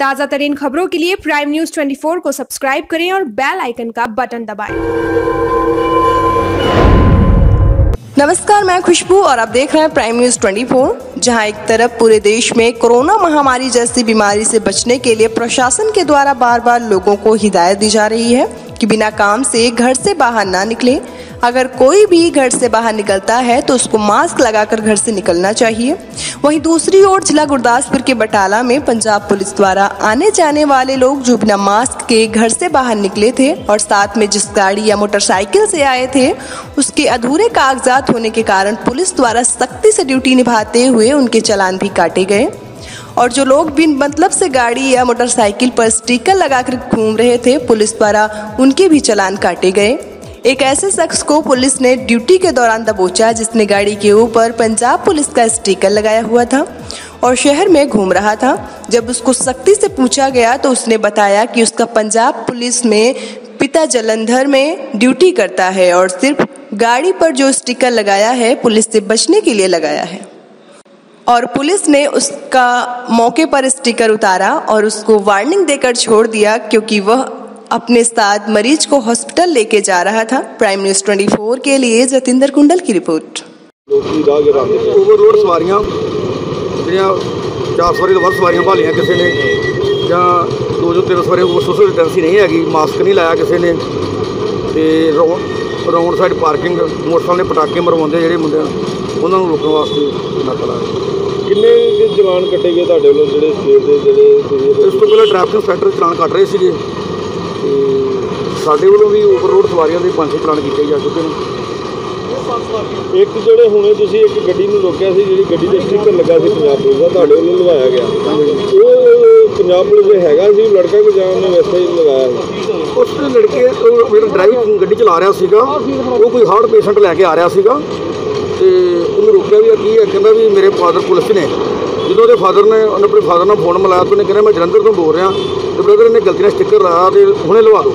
ताज़ा तरीन खबरों के लिए प्राइम न्यूज़ 24 को सब्सक्राइब करें और बेल आइकन का बटन दबाएँ। नमस्कार, मैं खुशबू और आप देख रहे हैं प्राइम न्यूज़ 24 जहाँ एक तरफ़ पूरे देश में कोरोना महामारी जैसी बीमारी से बचने के लिए प्रशासन के द्वारा बार बार लोगों को हिदायत दी जा रही है कि बिना काम से घर से बाहर ना निकलें अगर कोई भी घर से बाहर निकलता है तो उसको मास्क लगाकर घर से निकलना चाहिए। वहीं दूसरी ओर जिला गुरदासपुर के बटाला में पंजाब पुलिस द्वारा आने जाने वाले लोग जो बिना मास्क के घर से बाहर निकले थे और साथ में जिस गाड़ी या मोटरसाइकिल से आए थे, उसके अधूरे कागजात होने के कारण पुलिस द्वारा सख्ती से ड्यूटी निभाते हुए उनके चलान भी काटे गए। और जो लोग बिन मतलब से गाड़ी या मोटरसाइकिल पर स्टिकर लगाकर घूम रहे थे, पुलिस द्वारा उनके भी चलान काटे गए। एक ऐसे शख्स को पुलिस ने ड्यूटी के दौरान दबोचा, जिसने गाड़ी के ऊपर पंजाब पुलिस का स्टिकर लगाया हुआ था और शहर में घूम रहा था। जब उसको सख्ती से पूछा गया तो उसने बताया कि उसका पंजाब पुलिस में पिता जलंधर में ड्यूटी करता है और सिर्फ़ गाड़ी पर जो स्टिकर लगाया है, पुलिस से बचने के लिए लगाया है। और पुलिस ने उसका मौके पर स्टिकर उतारा और उसको वार्निंग देकर छोड़ दिया, क्योंकि वह अपने साथ मरीज को हॉस्पिटल लेके जा रहा था प्राइम न्यूज 24 के लिए जतिंदर कुंडल की रिपोर्ट ਲੋਕੀ ਰਾਹਗੀਰ ਆਉਂਦੇ ਨੇ ਓਵਰਲੋਡ ਸਵਾਰੀਆਂ ਜਿਹੜੀਆਂ ਚਾਰ ਸਵਾਰੀ ਤੋਂ ਵੱਧ ਸਵਾਰੀਆਂ ਭਾਲੀਆਂ ਕਿਸੇ ਨੇ ਜਾਂ ਦੋ ਜੋ ਤਿੰਨ ਸਵਾਰੀ ਉਹ ਸੋਸ਼ਲ ਡਿਸਟੈਂਸਿੰਗ ਨਹੀਂ ਹੈਗੀ ਮਾਸਕ ਨਹੀਂ ਲਾਇਆ ਕਿਸੇ ਨੇ ਤੇ ਰੌਂਡ ਸਾਈਡ ਪਾਰਕਿੰਗ ਮੋਟਰਸਾਈਕਲ ਦੇ ਪਟਾਕੇ ਮਰਵਾਉਂਦੇ ਜਿਹੜੇ ਮੁੰਡੇ ਉਹਨਾਂ ਨੂੰ ਰੋਕਣ ਵਾਸਤੇ ਨਕਲ ਆ ਕਿੰਨੇ ਕੁ ਜਵਾਨ ਕੱਟੇ ਗਏ ਤੁਹਾਡੇ ਵੱਲੋਂ ਜਿਹੜੇ ਸਵੇਰ ਦੇ ਜਿਹੜੇ ਤੁਸੀਂ ਇਸ ਤੋਂ ਪਹਿਲਾਂ ਟ੍ਰੈਫਿਕ ਇੰਸਪੈਕਟਰ ਚਲਾਨ ਕੱਟ ਰਹੇ ਸੀਗੇ ਤੇ ਸਾਡੇ ਵੱਲੋਂ ਵੀ ਓਵਰਲੋਡ ਸਵਾਰੀਆਂ ਦੇ ਪੰਜ ਛੇ ਚਲਾਨ ਕੀਤੇ ਜਾ ਚੁੱਕੇ ਨੇ। ਇੱਕ ਜਿਹੜੇ ਹੁਣੇ ਤੁਸੀਂ ਇੱਕ ਗੱਡੀ ਨੂੰ ਰੋਕਿਆ ਸੀ ਜਿਹੜੀ ਗੱਡੀ ਦੇ ਸਟicker ਲੱਗਾ ਸੀ ਪੰਜਾਬ ਪੁਲਿਸ ਦਾ ਤੁਹਾਡੇ ਵੱਲੋਂ ਲਵਾਇਆ ਗਿਆ। ਉਹ ਪੰਜਾਬ ਪੁਲਿਸ ਦੇ ਹੈਗਾ ਸੀ ਲੜਕਾ ਕਿ ਜਾਂ ਉਹਨੇ ਵੈਸੇ ਹੀ ਲਗਾਇਆ ਸੀ? ਉਸ ਲੜਕੇ ਉਹ ਜਿਹੜਾ ਡਰਾਈਵ ਗੱਡੀ ਚਲਾ ਰਿਹਾ ਸੀਗਾ ਉਹ ਕੋਈ ਹਾਰਟ ਪੇਸ਼ੈਂਟ ਲੈ ਕੇ ਆ ਰਿਹਾ ਸੀਗਾ ਤੇ ਉਹਨੂੰ ਰੋਕਿਆ ਵੀ ਕੀ ਹੈ ਕਹਿੰਦਾ ਵੀ ਮੇਰੇ ਫਾਦਰ ਪੁਲਿਸ ਨੇ ਜਦੋਂ ਉਹਦੇ ਫਾਦਰ ਨੇ, ਉਹਨੇ ਆਪਣੇ ਫਾਦਰ ਨਾਲ ਫੋਨ ਮਿਲਾਇਆ ਤਾਂ ਉਹਨੇ ਕਹਿੰਦਾ ਮੈਂ ਜਲੰਧਰ ਤੋਂ ਬੋਲ ਰਿਹਾ ਤੇ ਬ੍ਰਦਰ ਇਹਨੇ ਗਲਤੀ ਨਾਲ ਸਟicker ਲਾਇਆ ਤੇ ਹੁਣੇ ਲਵਾ ਦਿਓ।